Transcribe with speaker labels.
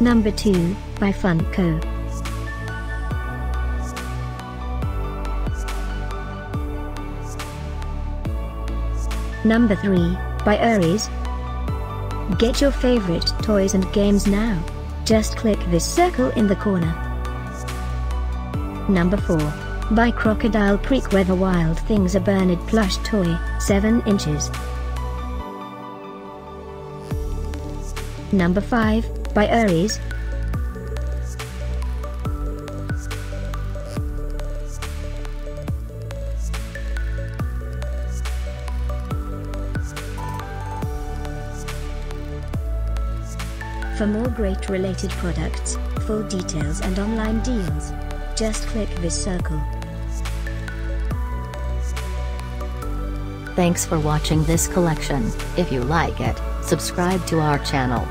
Speaker 1: Number 2, by Funko. Number 3, by Ares. Get your favorite toys and games now. Just click this circle in the corner. Number 4, by Crocodile Creek where the Wild Things Are Bernard plush toy, 7 inches. Number 5, by Ares. For more great related products, full details and online deals, just click this circle.
Speaker 2: Thanks for watching this collection. If you like it, subscribe to our channel.